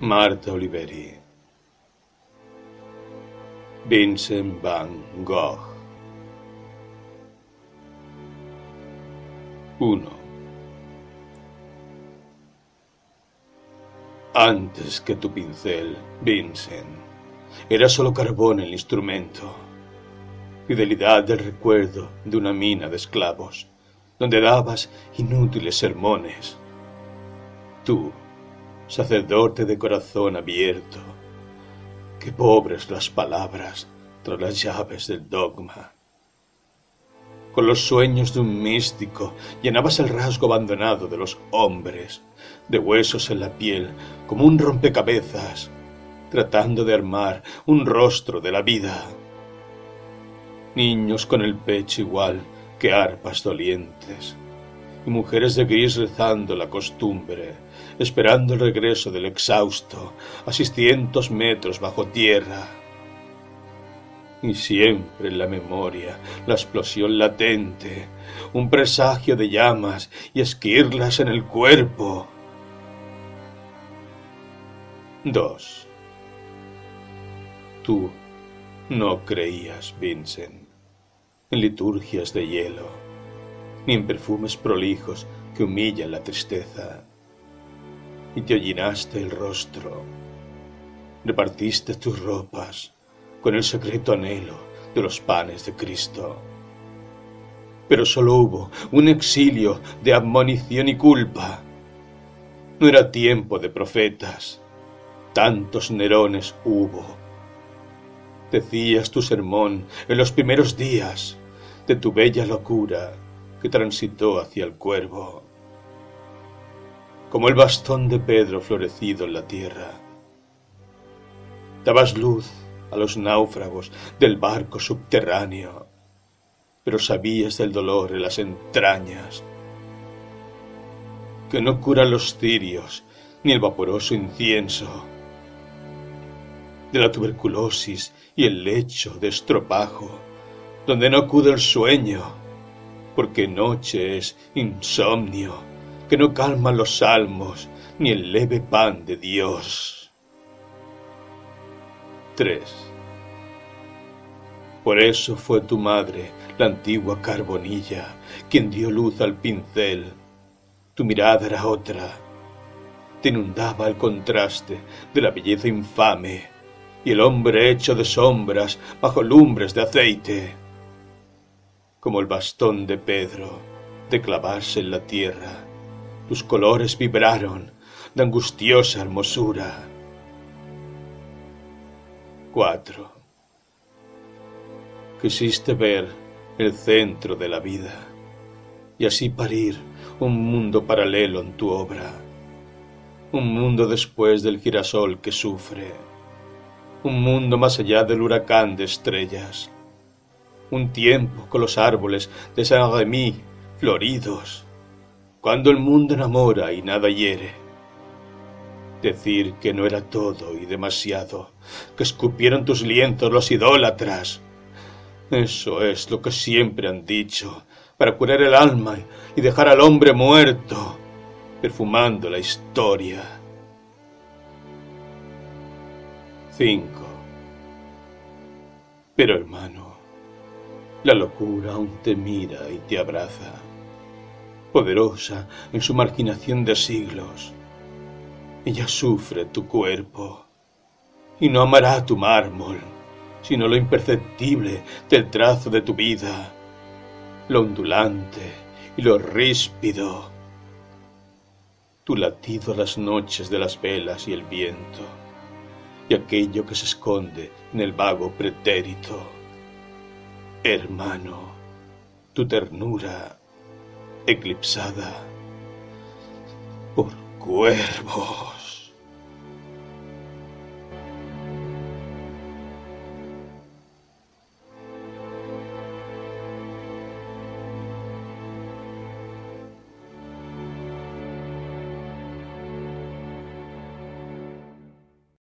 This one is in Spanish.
Marta Oliveri. Vincent van Gogh. 1. Antes que tu pincel, Vincent, era solo carbón el instrumento, fidelidad del recuerdo de una mina de esclavos, donde dabas inútiles sermones. Tú, sacerdote de corazón abierto, qué pobres las palabras tras las llaves del dogma. Con los sueños de un místico llenabas el rasgo abandonado de los hombres, de huesos en la piel, como un rompecabezas, tratando de armar un rostro de la vida. Niños con el pecho igual que arpas dolientes, y mujeres de gris rezando la costumbre, esperando el regreso del exhausto a seiscientos metros bajo tierra. Y siempre en la memoria la explosión latente, un presagio de llamas y esquirlas en el cuerpo. 2. Tú no creías, Vincent, en liturgias de hielo, ni en perfumes prolijos que humillan la tristeza y te llenaste el rostro. Repartiste tus ropas con el secreto anhelo de los panes de Cristo. Pero solo hubo un exilio de admonición y culpa. No era tiempo de profetas. Tantos Nerones hubo. Decías tu sermón en los primeros días de tu bella locura que transitó hacia el cuervo como el bastón de Pedro florecido en la tierra. Dabas luz a los náufragos del barco subterráneo, pero sabías del dolor en las entrañas, que no curan los cirios ni el vaporoso incienso, de la tuberculosis y el lecho de estropajo, donde no acude el sueño, porque noche es insomnio que no calman los salmos ni el leve pan de Dios. 3. Por eso fue tu madre, la antigua carbonilla, quien dio luz al pincel. Tu mirada era otra. Te inundaba el contraste de la belleza infame y el hombre hecho de sombras bajo lumbres de aceite. Como el bastón de Pedro de clavarse en la tierra tus colores vibraron de angustiosa hermosura. 4. Quisiste ver el centro de la vida y así parir un mundo paralelo en tu obra, un mundo después del girasol que sufre, un mundo más allá del huracán de estrellas, un tiempo con los árboles de Saint-Rémy floridos, cuando el mundo enamora y nada hiere. Decir que no era todo y demasiado, que escupieron tus lienzos los idólatras. Eso es lo que siempre han dicho, para curar el alma y dejar al hombre muerto, perfumando la historia. 5. Pero hermano, la locura aún te mira y te abraza poderosa en su marginación de siglos. Ella sufre tu cuerpo y no amará tu mármol, sino lo imperceptible del trazo de tu vida, lo ondulante y lo ríspido, tu latido a las noches de las velas y el viento, y aquello que se esconde en el vago pretérito. Hermano, tu ternura eclipsada por cuervos.